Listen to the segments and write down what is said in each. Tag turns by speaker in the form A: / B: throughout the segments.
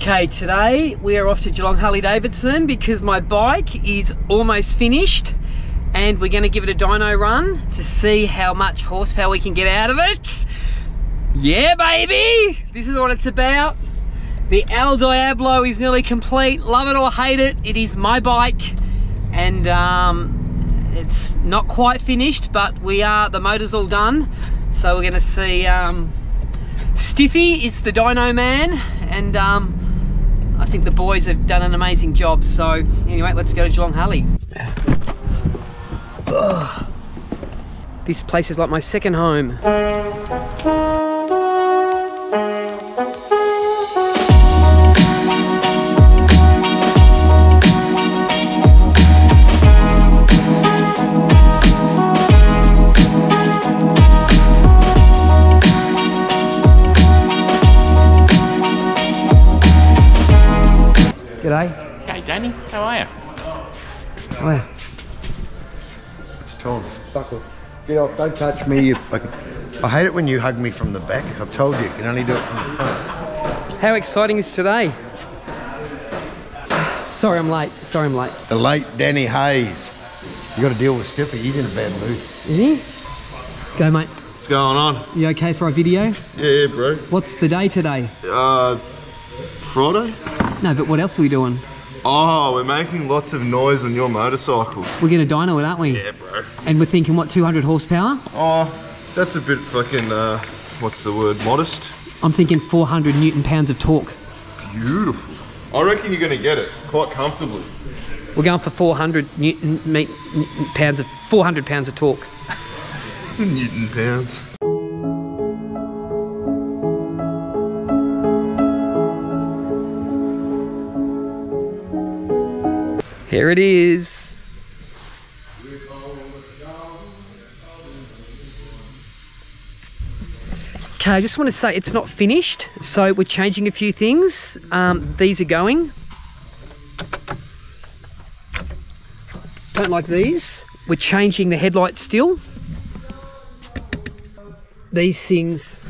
A: Okay, today we are off to Geelong Harley Davidson because my bike is almost finished and we're going to give it a dyno run to see how much horsepower we can get out of it. Yeah, baby! This is what it's about. The El Diablo is nearly complete. Love it or hate it, it is my bike and um, it's not quite finished, but we are, the motor's all done. So we're going to see um, Stiffy, it's the dyno man and um, I think the boys have done an amazing job. So anyway, let's go to Geelong Harley. Ugh. This place is like my second home. G'day.
B: Hey Danny, how are you?
A: Wow.
C: It's Tom. Fuck off. Get off. Don't touch me. You fucking... I hate it when you hug me from the back. I've told you, you can only do it from the front.
A: How exciting is today? Sorry I'm late. Sorry I'm late.
C: The late Danny Hayes. You got to deal with Stiffy. He's in a bad mood.
A: Is he? Go mate.
D: What's going on?
A: You okay for a video?
D: Yeah, bro.
A: What's the day today?
D: Uh, Friday?
A: No, but what else are we doing?
D: Oh, we're making lots of noise on your motorcycle.
A: We're going to dyno it, aren't we?
D: Yeah, bro.
A: And we're thinking, what, 200 horsepower?
D: Oh, that's a bit fucking, uh, what's the word, modest?
A: I'm thinking 400 newton pounds of torque.
D: Beautiful. I reckon you're going to get it quite comfortably.
A: We're going for 400 newton, me, newton pounds of 400 pounds of torque.
D: Newton pounds.
A: Here it is. Okay, I just want to say it's not finished, so we're changing a few things. Um, these are going. Don't like these. We're changing the headlights still. These things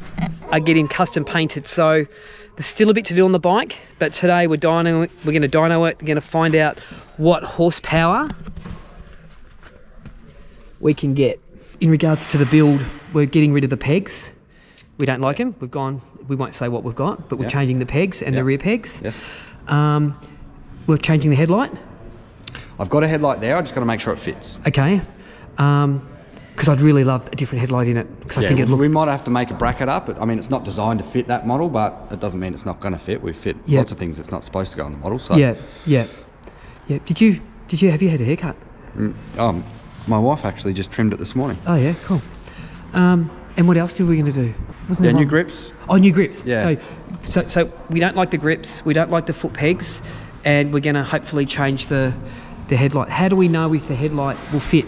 A: are getting custom painted, so there's still a bit to do on the bike, but today we're dyno we're going to dyno it, we're going to find out what horsepower we can get. In regards to the build, we're getting rid of the pegs. We don't like them. We've gone, we won't say what we've got, but we're
E: Yeah.
A: changing the pegs and the rear pegs.
E: Yes.
A: Um, we're changing the headlight.
E: I've got a headlight there. I just got to make sure it fits.
A: Okay. Because I'd really love a different headlight in it. Because I think it
E: we
A: look.
E: might have to make a bracket up. I mean, it's not designed to fit that model, but it doesn't mean it's not going to fit. We fit
A: Yeah.
E: lots of things that's not supposed to go on the model. So,
A: Yeah, yeah, yeah. Did you? Did you have you had a haircut?
E: um, my wife actually just trimmed it this morning.
A: Oh yeah, cool. Um, and what else are we going to do? Wasn't
E: Yeah, new grips.
A: Oh, new grips.
E: Yeah.
A: So, so, so we don't like the grips. We don't like the foot pegs, and we're going to hopefully change the the headlight. How do we know if the headlight will fit?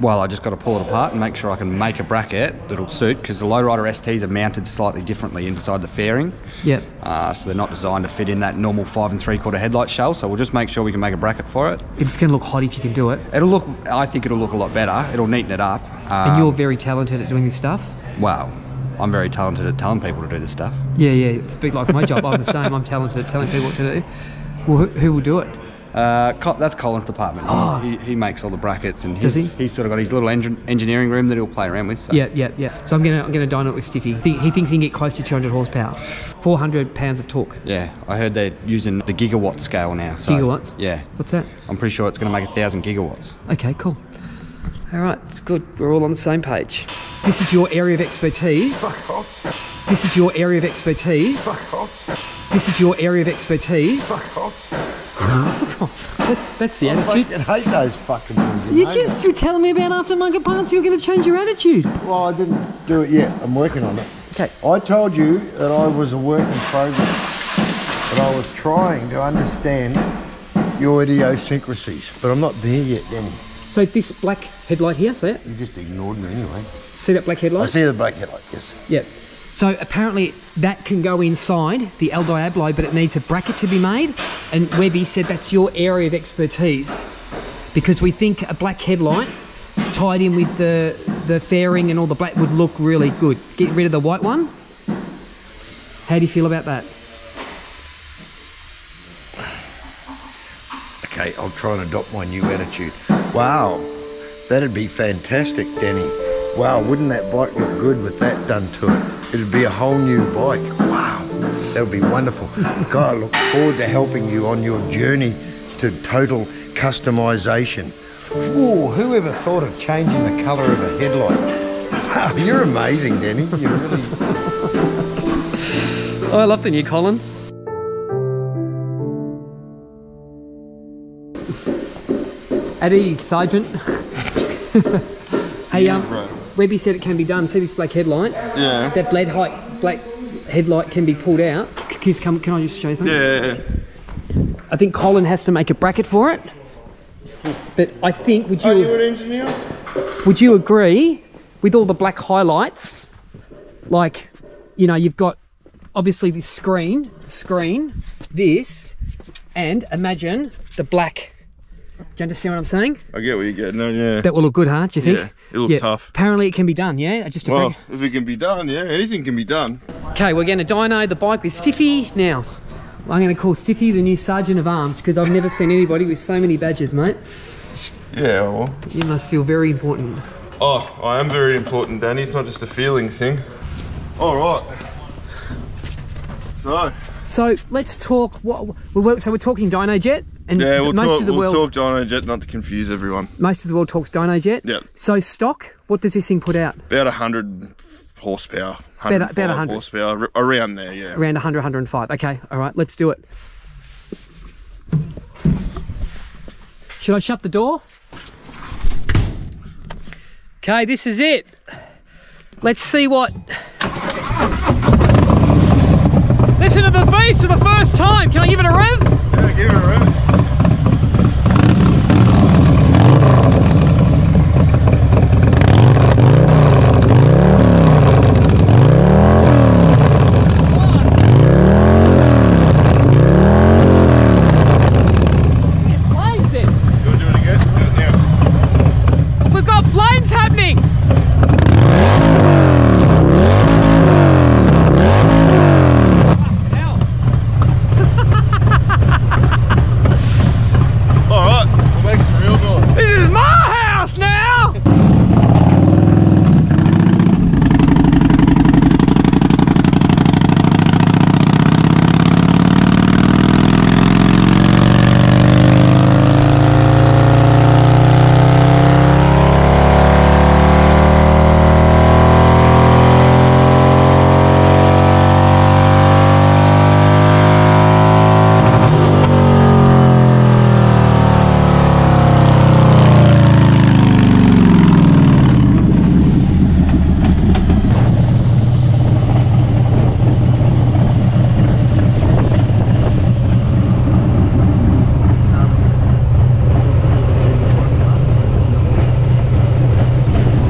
E: Well, I just got to pull it apart and make sure I can make a bracket that'll suit because the lowrider STs are mounted slightly differently inside the fairing.
A: Yep.
E: Uh, so they're not designed to fit in that normal five and three quarter headlight shell. So we'll just make sure we can make a bracket for it.
A: It's going to look hot if you can do it.
E: It'll look. I think it'll look a lot better. It'll neaten it up.
A: And
E: Um,
A: you're very talented at doing this stuff.
E: Well, I'm very talented at telling people to do this stuff.
A: Yeah, yeah. It's a bit like my job. I'm the same. I'm talented at telling people what to do. Well, who, who will do it?
E: Uh, Co- that's Colin's department. He, he, he makes all the brackets, and
A: Oh. Does
E: he's,
A: he?
E: he's sort of got his little engin- engineering room that he'll play around with. So.
A: Yeah, yeah, yeah. So I'm gonna I'm gonna dine it with Stiffy. Think- He thinks he can get close to 200 horsepower, 400 pounds of torque.
E: Yeah, I heard they're using the gigawatt scale now. So,
A: Gigawatts?
E: Yeah,
A: What's that?
E: I'm pretty sure it's going to make a thousand gigawatts.
A: Okay, cool. All right, it's good. We're all on the same page. This is your area of expertise. This is your area of expertise. This is your area of expertise. That's, that's the
C: I
A: attitude.
C: fucking hate those fucking things.
A: You
C: know
A: just were telling me about aftermarket parts. You were going to change your attitude.
C: Well, I didn't do it yet. I'm working on it.
A: Okay.
C: I told you that I was a work in progress. That I was trying to understand your idiosyncrasies. But I'm not there yet, Danny.
A: So this black headlight here, see it?
C: You just ignored me anyway.
A: See that black headlight?
C: I
A: headlight?
C: see the black headlight, yes.
A: Yep. So apparently that can go inside the El Diablo, but it needs a bracket to be made. And Webby said that's your area of expertise because we think a black headlight tied in with the the fairing and all the black would look really good. Get rid of the white one. How do you feel about that?
C: Okay, I'll try and adopt my new attitude. Wow, that'd be fantastic, Danny. Wow, wouldn't that bike look good with that done to it? It'd be a whole new bike. Wow, that would be wonderful. God, I look forward to helping you on your journey to total customization. Ooh, whoever thought of changing the colour of a headlight? Wow, you're amazing, Danny. You're really.
A: Oh, I love the new Colin. At ease, Sergeant. hey, um, Webby said it can be done. See this black headlight?
D: Yeah.
A: That black height, black headlight can be pulled out. Can, you come, can I just show you something?
D: Yeah.
A: I think Colin has to make a bracket for it. But I think, would you?
D: Are
A: you,
D: you an engineer?
A: would you agree with all the black highlights? Like, you know, you've got obviously this screen, screen, this, and imagine the black. Do you understand what I'm saying?
D: I get what you're getting at, yeah.
A: That will look good, huh? Do you think?
D: Yeah, it'll look tough.
A: Apparently, it can be done. Yeah, I just
D: Well,
A: break.
D: if it can be done, yeah, anything can be done.
A: Okay, we're going to dyno the bike with Stiffy now. I'm going to call Stiffy the new sergeant of arms because I've never seen anybody with so many badges, mate.
D: Yeah, well.
A: You must feel very important.
D: Oh, I am very important, Danny. It's not just a feeling thing. All right. So,
A: So let's talk. What we work. So we're talking DynoJet, and
D: yeah, we'll
A: most
D: talk.
A: of the
D: We'll
A: world,
D: talk Dyno Jet, not to confuse everyone.
A: most of the world talks DynoJet.
D: Yeah.
A: So stock. What does this thing put out?
D: About hundred horsepower,
A: About- about 100.
D: horsepower, around there. Yeah.
A: Around 100, 105. Okay. All right. Let's do it. Should I shut the door? Okay. This is it. Let's see what. Listen to the beast for the first time. Can I give it a rev?
D: Yeah, give it a rev.
A: Flames in.
D: You want to do it again? Do it now.
A: We've got flames happening. Hell.
D: All right, we'll make some real noise.
A: This is my house now.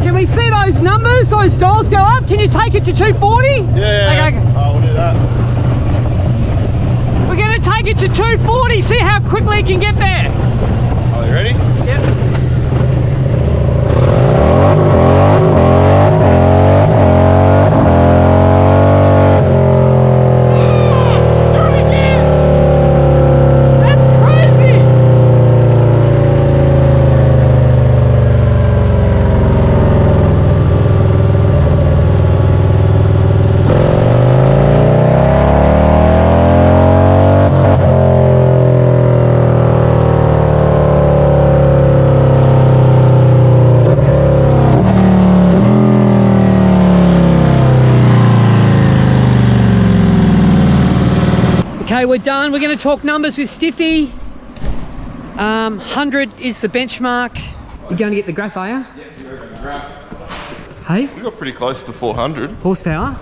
A: Can we see those numbers? Those dials go up. Can you take it to 240?
D: Yeah.
A: Okay,
D: we'll do that.
A: We're going to take it to 240. See how quickly it can get there.
D: Are you ready?
A: Yep. We're done. We're going to talk numbers with Stiffy. Um, 100 is the benchmark. You're going to get the graph, are you? Hey,
D: We got pretty close to 400.
A: horsepower.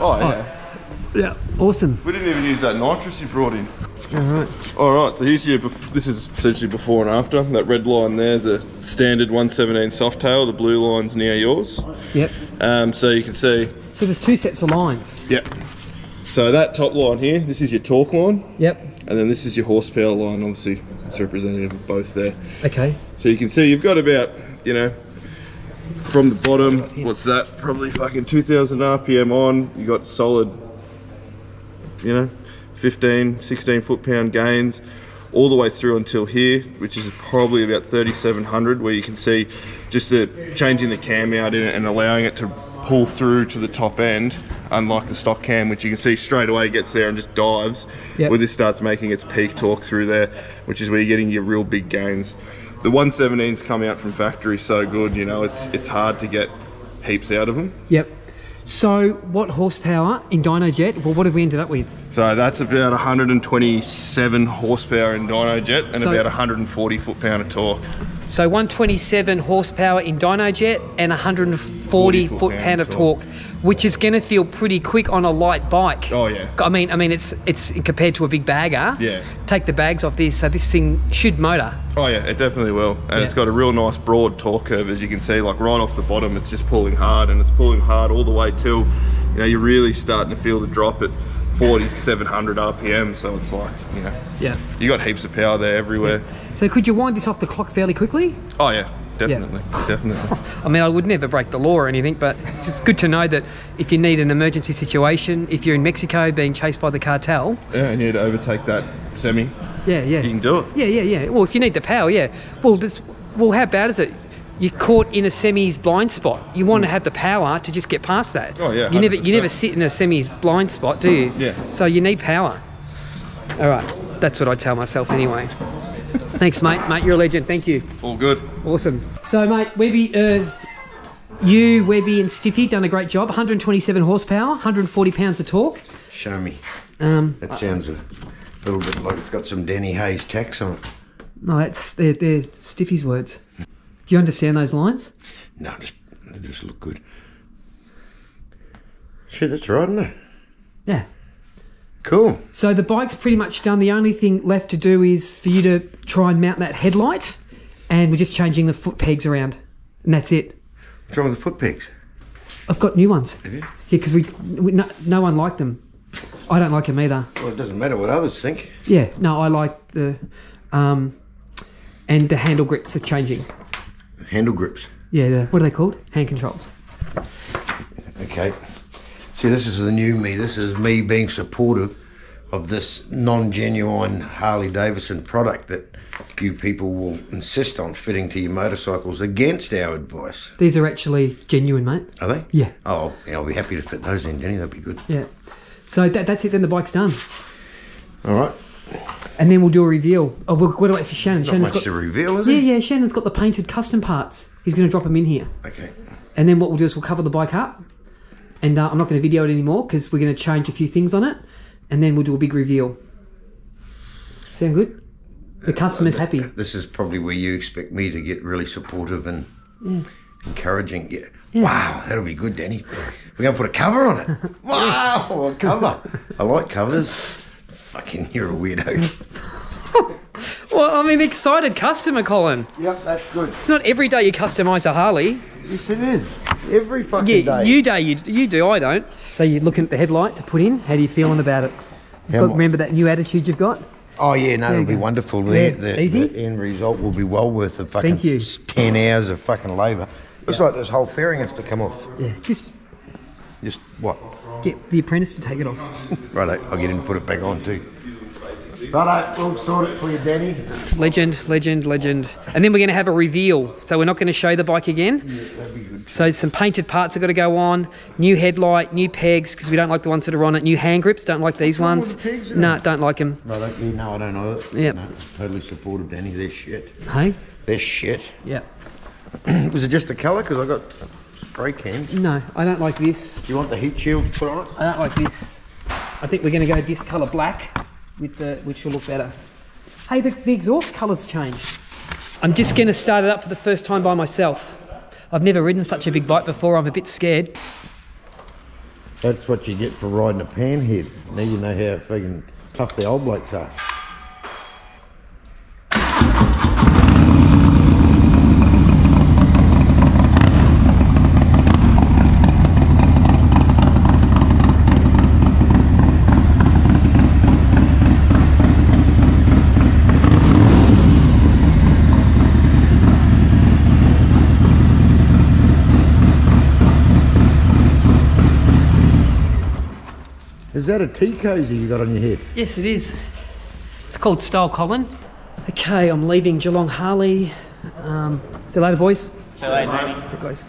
D: Oh, yeah.
A: Yeah, awesome.
D: We didn't even use that nitrous you brought in.
A: All right.
D: All right, so here's your. This is essentially before and after. That red line there's a standard 117 Softail. The blue line's near yours.
A: Yep.
D: Um, so you can see.
A: So there's two sets of lines.
D: Yep. So that top line here, this is your torque line,
A: Yep.
D: and then this is your horsepower line. Obviously, it's representative of both there.
A: Okay.
D: So you can see you've got about, you know, from the bottom, what's that? Probably fucking 2000 RPM on. You got solid, you know, 15, 16 foot pound gains. all the way through until here, which is probably about 3700, where you can see just the changing the cam out in it and allowing it to pull through to the top end, unlike the stock cam, which you can see straight away gets there and just dives.
A: Yep.
D: Where this starts making its peak torque through there, which is where you're getting your real big gains. The 117s come out from factory so good, you know, it's it's hard to get heaps out of them.
A: Yep. So, what horsepower in DynoJet? Well, what have we ended up with?
D: So that's about 127 horsepower in DynoJet and
A: So-
D: about 140 foot-pound of torque.
A: So 127 horsepower in DynoJet and 140
D: foot
A: foot-pound
D: pound
A: of
D: of
A: torque, which is going to feel pretty quick on a light bike.
D: Oh, yeah.
A: I mean, I mean, it's it's compared to a big bagger.
D: Yeah.
A: Take the bags off this, so this thing should motor.
D: Oh yeah, it definitely will. And it's got a real nice broad torque curve as you can see, like right off the bottom, it's just pulling hard and it's pulling hard all the way till, you know, you're really starting to feel the drop at 4700 RPM. So it's like, you know,
A: Yeah.
D: you got heaps of power there everywhere.
A: So could you wind this off the clock fairly quickly?
D: Oh yeah, definitely, definitely.
A: I mean, I would never break the law or anything, but it's just good to know that if you need an emergency situation, if you're in Mexico being chased by the cartel,
D: yeah, and you need to overtake that semi,
A: yeah, yeah,
D: you can do it.
A: Yeah, yeah, yeah. Well, if you need the power, yeah. Well, this, well, how bad is it? You're caught in a semi's blind spot. You want to mm. have the power to just get past that.
D: Oh, yeah,
A: You never, you never sit in a semi's blind spot, do you?
D: Yeah.
A: So you need power. All right, that's what I tell myself anyway. Thanks, mate. Mate, you're a legend. Thank you.
D: All good.
A: Awesome. So, mate, Webby, uh, you, Webby, and Stiffy done a great job. 127 horsepower, 140 pounds of torque.
C: Show me.
A: Um,
C: That sounds a little bit like it's got some Denny Hayes tax on it.
A: no, that's they're, they're Stiffy's words. Do you understand those lines?
C: No, just they just look good. Shit, that's right, isn't it?
A: Yeah.
C: Cool.
A: So the bike's pretty much done. The only thing left to do is for you to try and mount that headlight, and we're just changing the foot pegs around, and that's it.
C: What's wrong with the foot pegs?
A: I've got new ones.
C: Have you?
A: Yeah, because we, we no, no one liked them. I don't like them either.
C: Well, it doesn't matter what others think.
A: Yeah, no, I like the, um, and the handle grips are changing.
C: Handle grips.
A: Yeah, the, what are they called? Hand controls.
C: Okay. See, this is the new me. This is me being supportive of this non-genuine Harley Davidson product that you people will insist on fitting to your motorcycles against our advice.
A: These are actually genuine, mate.
C: Are they?
A: Yeah.
C: Oh, yeah, I'll be happy to fit those in, Jenny. That'd be good.
A: Yeah. So that, that's it. Then the bike's done,
C: All right.
A: and then we'll do a reveal. Oh, we'll, we'll wait for Shannon.
C: Not
A: Shannon's
C: much
A: got
C: to reveal, is
A: Yeah,
C: it?
A: yeah. Shannon's got the painted custom parts. He's going to drop them in here.
C: Okay.
A: And then what we'll do is we'll cover the bike up. And uh, I'm not going to video it anymore because we're going to change a few things on it. And then we'll do a big reveal. Sound good? The customer's happy.
C: This is probably where you expect me to get really supportive and encouraging. Yeah. Wow, that'll be good, Danny. We're going to put a cover on it. Wow, a cover. I like covers. Fucking, you're a weirdo.
A: Well, I mean, excited customer, Colin.
C: yep, that's good.
A: It's not every day you customise a Harley.
C: Yes, it is. Every fucking
A: Yeah,
C: day.
A: you day you, you do, I don't. So you're looking at the headlight to put in. How are you feeling about it?
C: How
A: Got-
C: mu-
A: remember that new attitude you've got?
C: Oh yeah, no, it'll be
A: go.
C: wonderful. The,
A: Yeah,
C: the,
A: easy?
C: the end result will be well worth the fucking
A: Thank you.
C: ten hours of fucking labour. Looks like this whole fairing has to come off.
A: Yeah. Just
C: Just what?
A: get the apprentice to take it off.
C: Right, I'll get him to put it back on too. Right, we'll sort it for you, Danny.
A: Legend, legend, legend. And then we're going to have a reveal. So we're not going to show the bike again. So some painted parts have got to go on. New headlight, new pegs because we don't like the ones that are on it. New hand grips, don't like these ones.
C: the pegs, eh? isn't
A: No, don't like them.
C: Right, yeah, no, I don't know it.
A: Yep.
C: No, totally supportive, Danny. They're shit.
A: Hey?
C: They're shit.
A: Yeah.
C: Was it just the colour? Because I got spray cans.
A: No, I don't like this.
C: Do you want the heat shields put on it?
A: I don't like this. I think we're going to go this colour black, with the which will look better. Hey, the, the exhaust colour's changed. I'm just going to start it up for the first time by myself. I've never ridden such a big bike before. I'm a bit scared.
C: That's what you get for riding a panhead. Now you know how fucking tough the old blokes are. That a tea cozy you got on your head?
A: Yes, it is. It's called Style Colin. Okay, I'm leaving Geelong Harley. Um, see you later, boys.
B: So, uh, Danny.
A: So, guys.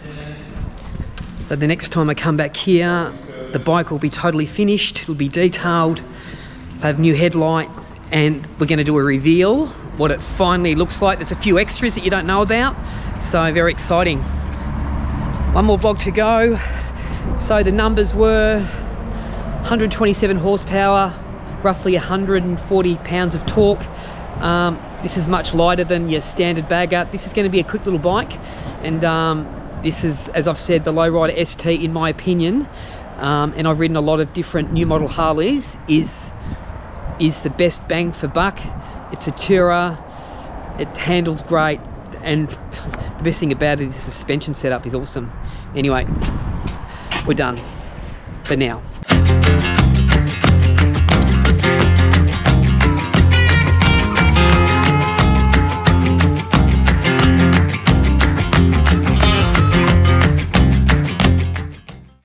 A: So the next time I come back here, the bike will be totally finished. It'll be detailed. have new headlight, and we're going to do a reveal what it finally looks like. There's a few extras that you don't know about, so very exciting. One more vlog to go. So the numbers were 127 horsepower, roughly 140 pounds of torque. Um, this is much lighter than your standard bagger. This is going to be a quick little bike, and um, this is, as I've said, the Lowrider ST in my opinion. Um, and I've ridden a lot of different new model Harleys. Is is the best bang for buck. It's a tourer. It handles great, and the best thing about it is the suspension setup is awesome. Anyway, we're done for now.